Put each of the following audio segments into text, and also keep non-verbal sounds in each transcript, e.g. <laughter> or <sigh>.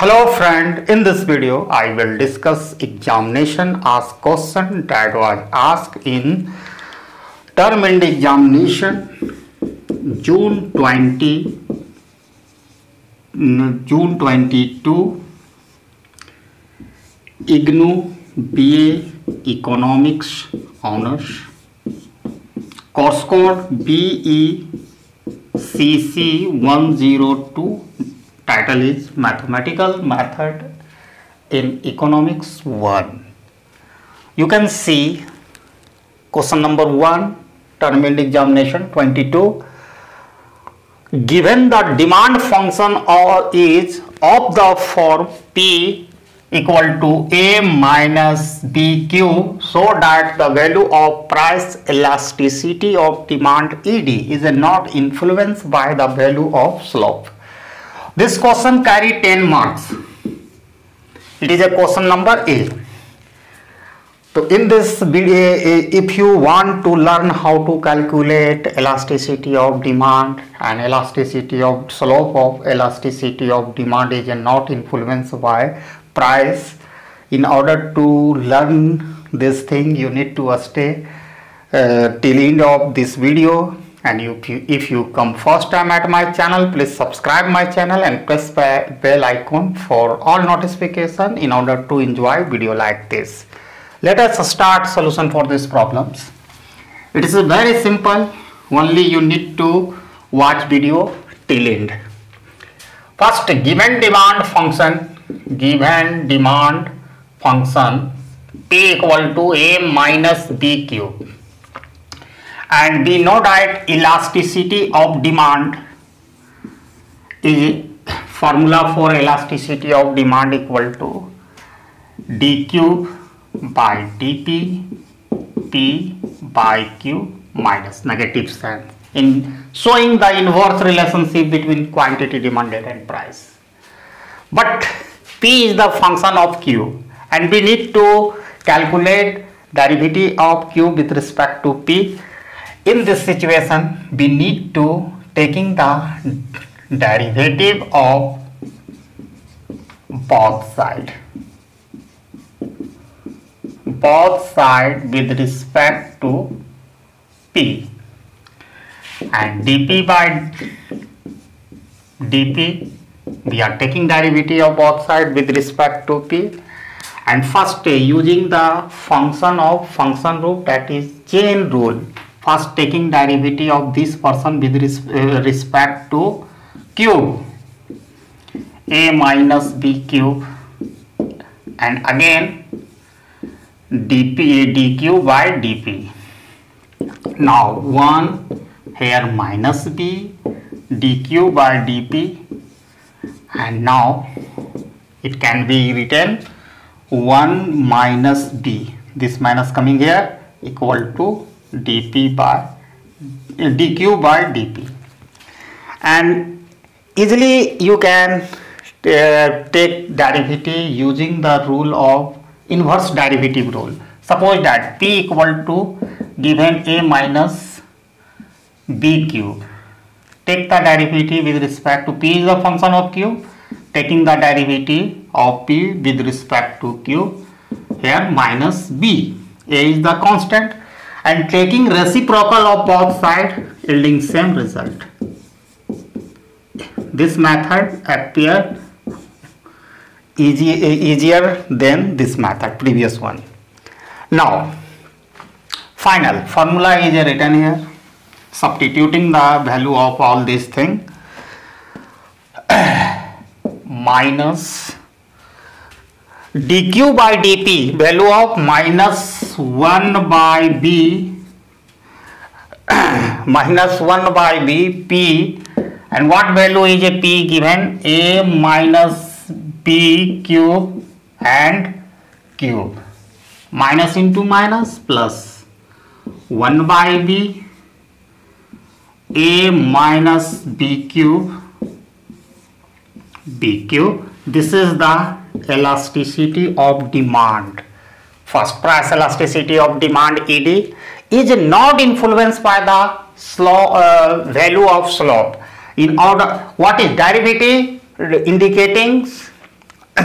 Hello friend, in this video I will discuss examination asked question that was asked in term end examination June 20 mm, June 22 IGNU BA Economics Honors course code BECC 102 title is mathematical method in economics 1 you can see question number 1 term end examination 22 given the demand function or is of the form p equal to a minus bq so that the value of price elasticity of demand ed is not influenced by the value of slope this question carry 10 marks it is a question number a so in this video, if you want to learn how to calculate elasticity of demand and elasticity of slope of elasticity of demand is not influenced by price. In order to learn this thing, you need to stay uh, till end of this video. And if you, if you come first time at my channel, please subscribe my channel and press the bell icon for all notification in order to enjoy video like this. Let us start solution for these problems. It is very simple. Only you need to watch video till end. First given demand function. Given demand function p equal to a minus b cube and we know that elasticity of demand is formula for elasticity of demand equal to dq by dp p by q minus negative sign in showing the inverse relationship between quantity demanded and price. But p is the function of q and we need to calculate derivative of q with respect to p. In this situation we need to taking the derivative of both side both side with respect to p. And dp by dp we are taking derivative of both side with respect to p. And first uh, using the function of function rule that is chain rule first taking derivative of this person with res uh, respect to cube. A minus b cube. And again dp a dq by dp. Now 1 here minus b dq by dp. And now it can be written 1 minus b. This minus coming here equal to dp by dq by dp and easily you can uh, take derivative using the rule of inverse derivative rule. Suppose that p equal to given a minus b cube. Take the derivative with respect to p is a function of q. Taking the derivative of p with respect to q here minus b. a is the constant and taking reciprocal of both sides yielding same result. This method appear easy, easier than this method previous one now final formula is written here substituting the value of all these thing minus dq by dp value of minus 1 by b <clears throat> minus 1 by b p. And what value is a p given? A minus p cube and cube. Minus into minus plus 1 by b a minus b cube b cube. This is the elasticity of demand first price elasticity of demand ed is not influenced by the slope uh, value of slope. In order what is derivative? Indicating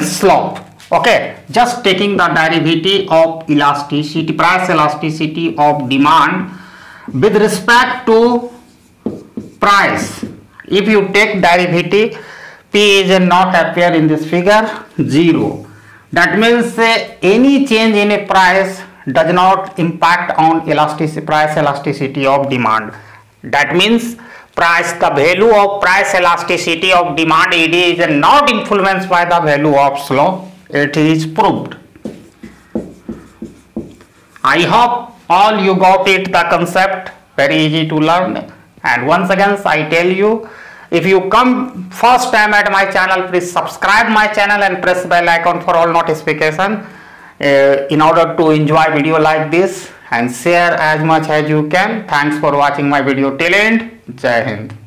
slope. Okay just taking the derivative of elasticity price elasticity of demand with respect to price. If you take derivative p is not appear in this figure zero that means uh, any change in a price does not impact on elasticity price elasticity of demand. That means price the value of price elasticity of demand is not influenced by the value of slope it is proved. I hope all you got it the concept. Very easy to learn. And once again I tell you if you come first time at my channel please subscribe my channel and press bell icon for all notification. Uh, in order to enjoy video like this and share as much as you can thanks for watching my video. Till end jai hind